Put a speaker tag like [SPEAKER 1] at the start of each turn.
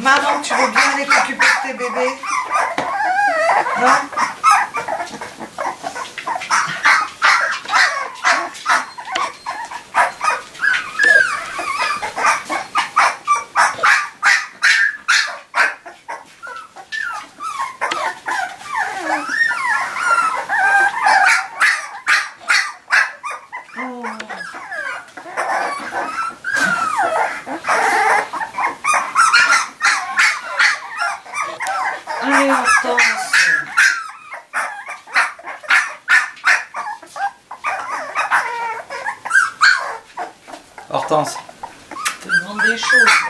[SPEAKER 1] maman, tu veux bien aller t'occuper de tes bébés? Allez, Hortense.
[SPEAKER 2] Hortense,
[SPEAKER 1] Je te demande des choses.